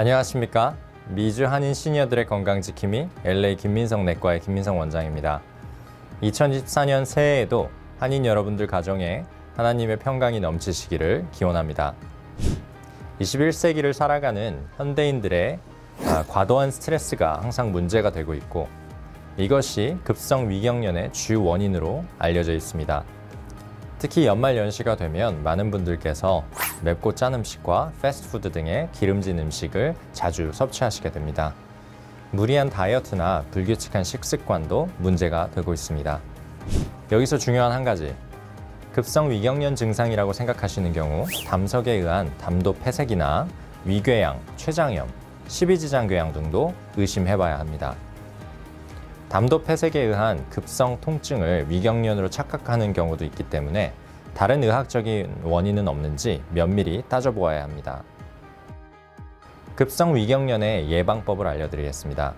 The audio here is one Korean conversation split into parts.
안녕하십니까. 미주 한인 시니어들의 건강지킴이 LA 김민성 내과의 김민성 원장입니다. 2024년 새해에도 한인 여러분들 가정에 하나님의 평강이 넘치시기를 기원합니다. 21세기를 살아가는 현대인들의 아, 과도한 스트레스가 항상 문제가 되고 있고 이것이 급성 위경련의 주 원인으로 알려져 있습니다. 특히 연말 연시가 되면 많은 분들께서 맵고 짠 음식과 패스트푸드 등의 기름진 음식을 자주 섭취하시게 됩니다. 무리한 다이어트나 불규칙한 식습관도 문제가 되고 있습니다. 여기서 중요한 한 가지. 급성 위경련 증상이라고 생각하시는 경우 담석에 의한 담도 폐색이나 위궤양, 췌장염, 십이지장궤양 등도 의심해봐야 합니다. 담도 폐색에 의한 급성 통증을 위경련으로 착각하는 경우도 있기 때문에 다른 의학적인 원인은 없는지 면밀히 따져보아야 합니다. 급성 위경련의 예방법을 알려드리겠습니다.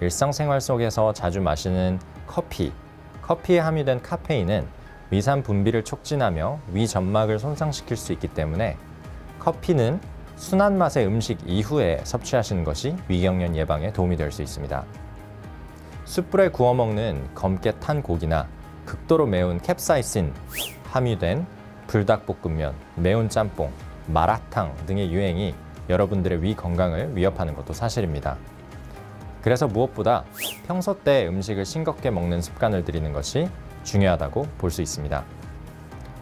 일상생활 속에서 자주 마시는 커피, 커피에 함유된 카페인은 위산 분비를 촉진하며 위 점막을 손상시킬 수 있기 때문에 커피는 순한 맛의 음식 이후에 섭취하시는 것이 위경련 예방에 도움이 될 수 있습니다. 숯불에 구워 먹는 검게 탄 고기나 극도로 매운 캡사이신 함유된 불닭볶음면, 매운 짬뽕, 마라탕 등의 유행이 여러분들의 위 건강을 위협하는 것도 사실입니다. 그래서 무엇보다 평소 때 음식을 싱겁게 먹는 습관을 들이는 것이 중요하다고 볼 수 있습니다.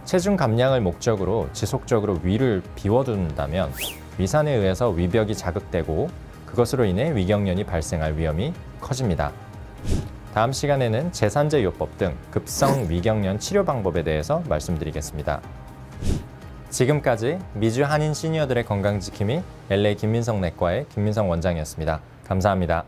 체중 감량을 목적으로 지속적으로 위를 비워둔다면 위산에 의해서 위벽이 자극되고 그것으로 인해 위경련이 발생할 위험이 커집니다. 다음 시간에는 제산제 요법 등 급성 위경련 치료 방법에 대해서 말씀드리겠습니다. 지금까지 미주 한인 시니어들의 건강지킴이 LA 김민성 내과의 김민성 원장이었습니다. 감사합니다.